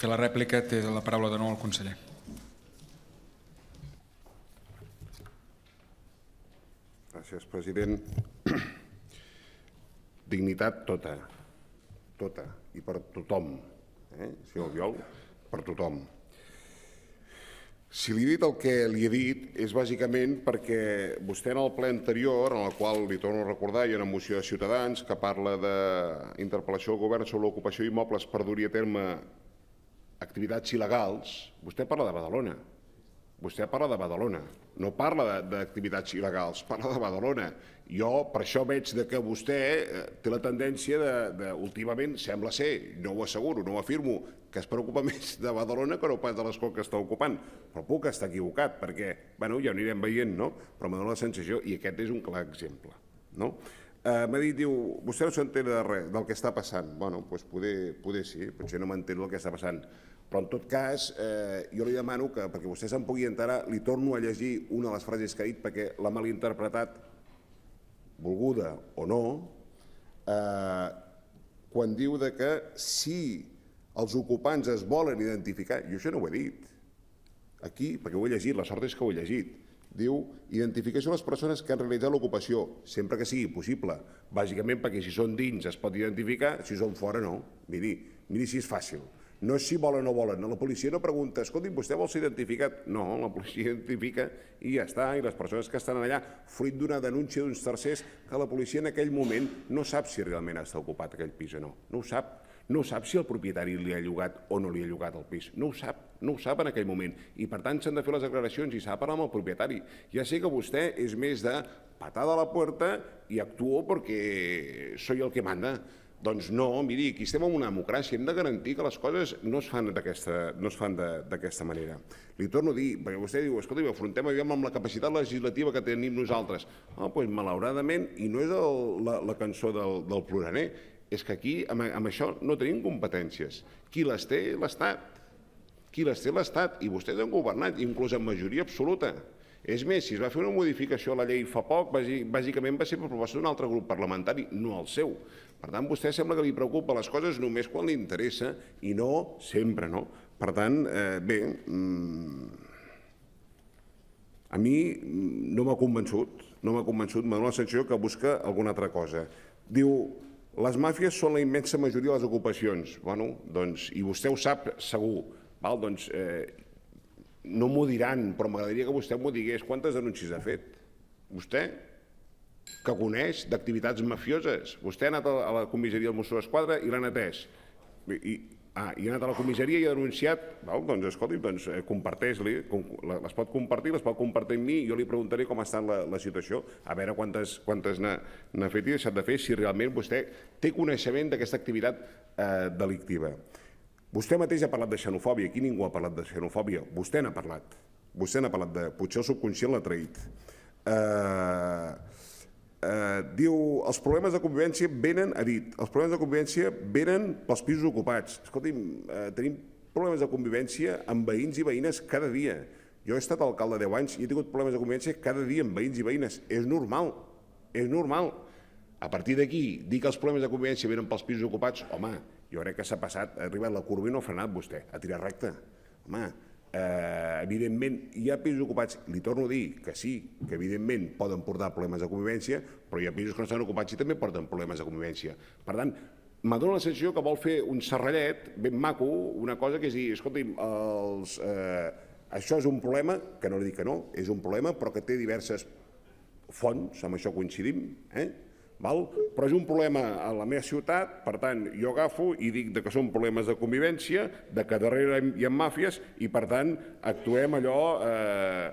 fer la rèplica té la paraula de nou el conseller. Gràcies, president. Dignitat tota, tota, i per tothom, eh? si el viol, per tothom. Si li he dit el que li he dit és bàsicament perquè vostè en el ple anterior, en el qual li torno a recordar, hi ha una moció de Ciutadans que parla d'interpel·lació al govern sobre l'ocupació d'immobles per dur a terme activitats il·legals, vostè parla de Badalona. Vostè parla de Badalona, no parla d'activitats il·legals, parla de Badalona. Jo per això veig que vostè eh, té la tendència de, de, últimament, sembla ser, no ho asseguro, no ho afirmo, que es preocupa més de Badalona que no pas de l'escol que està ocupant. Però puc estar equivocat, perquè, bueno, ja ho anirem veient, no? Però me dóna la sensació, i aquest és un clar exemple, no? Eh, M'ha dit, diu, vostè no s'entera de res del que està passant. Bueno, doncs poder, poder sí, potser no m'entero del que està passant però, en tot cas, eh, jo li demano que, perquè vostè se'n pugui enterar, li torno a llegir una de les frases que ha dit perquè l'ha malinterpretat, volguda o no, eh, quan diu de que si els ocupants es volen identificar, jo això no ho he dit, aquí, perquè ho he llegit, la sort és que ho he llegit, diu identificació les persones que han realitzat l'ocupació, sempre que sigui possible, bàsicament perquè si són dins es pot identificar, si són fora no. Miri, miri si és fàcil. No és si volen o no volen. La policia no pregunta, escolti, vostè vol ser identificat? No, la policia identifica i ja està. I les persones que estan allà, fruit d'una denúncia d'uns tercers, que la policia en aquell moment no sap si realment està ocupat aquell pis o no. No ho sap. No sap si el propietari li ha llogat o no li ha llogat el pis. No ho sap, no ho sap en aquell moment. I per tant s'han de fer les declaracions i s'ha de parlar amb el propietari. Ja sé que vostè és més de patada a la porta i actuo perquè soy el que manda. Doncs no, miri, aquí estem en una democràcia, hem de garantir que les coses no es fan d'aquesta no es fan manera. Li torno a dir, perquè vostè diu, escolta, afrontem aviam amb la capacitat legislativa que tenim nosaltres. Ah, doncs malauradament, i no és el, la, la cançó del, del ploraner, és que aquí amb, amb això no tenim competències. Qui les té, l'Estat. Qui les té, l'Estat. I vostès han governat, inclús en majoria absoluta. És més, si es va fer una modificació a la llei fa poc, bàsicament va ser per proposta d'un altre grup parlamentari, no el seu. Per tant, vostè sembla que li preocupa les coses només quan li interessa i no sempre, no? Per tant, eh, bé, mm, a mi mm, no m'ha convençut, no m'ha convençut, m'ha donat la sensació que busca alguna altra cosa. Diu, les màfies són la immensa majoria de les ocupacions. Bueno, doncs, i vostè ho sap segur. Val? Doncs, eh, no m'ho diran, però m'agradaria que vostè m'ho digués. Quantes denúncies ha fet? Vostè? Que coneix d'activitats mafioses. Vostè ha anat a la comissaria del Mosso d'Esquadra i l'han atès. I, ah, i ha anat a la comissaria i ha denunciat, val, doncs escolti, doncs, eh, comparteix-li, les pot compartir, les pot compartir amb mi, i jo li preguntaré com està la, la situació, a veure quantes, quantes n'ha fet i deixat de fer, si realment vostè té coneixement d'aquesta activitat eh, delictiva. Vostè mateix ha parlat de xenofòbia, aquí ningú ha parlat de xenofòbia, vostè n'ha parlat, vostè n'ha parlat de, potser el subconscient l'ha traït. Eh, eh, diu els problemes de convivència venen, ha dit, els problemes de convivència venen pels pisos ocupats. Escolti'm, eh, tenim problemes de convivència amb veïns i veïnes cada dia. Jo he estat alcalde 10 anys i he tingut problemes de convivència cada dia amb veïns i veïnes. És normal, és normal. A partir d'aquí, dir que els problemes de convivència venen pels pisos ocupats, home, jo crec que s'ha passat, ha arribat la curva i no ha frenat vostè, ha tirat recte. Home, Eh, evidentment, hi ha pisos ocupats, li torno a dir que sí, que evidentment poden portar problemes de convivència, però hi ha pisos que no estan ocupats i també porten problemes de convivència. Per tant, m'ha donat la sensació que vol fer un serrallet ben maco, una cosa que és dir, escolti'm, els, eh, això és un problema, que no li dic que no, és un problema, però que té diverses fonts, amb això coincidim, eh? Val? Però és un problema a la meva ciutat, per tant, jo agafo i dic que són problemes de convivència, de que darrere hi ha màfies i, per tant, actuem allò eh,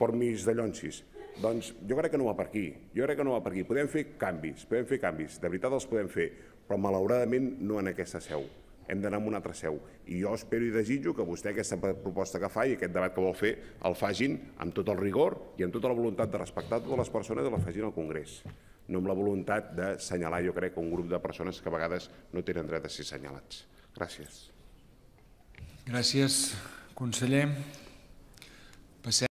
per mis de llonsis. Doncs jo crec que no va per aquí, jo crec que no va per aquí. Podem fer canvis, podem fer canvis, de veritat els podem fer, però malauradament no en aquesta seu. Hem d'anar a una altra seu. I jo espero i desitjo que vostè aquesta proposta que fa i aquest debat que vol fer el fagin amb tot el rigor i amb tota la voluntat de respectar totes les persones i la facin al Congrés no amb la voluntat d'assenyalar, jo crec, un grup de persones que a vegades no tenen dret a ser assenyalats. Gràcies. Gràcies, conseller. Passem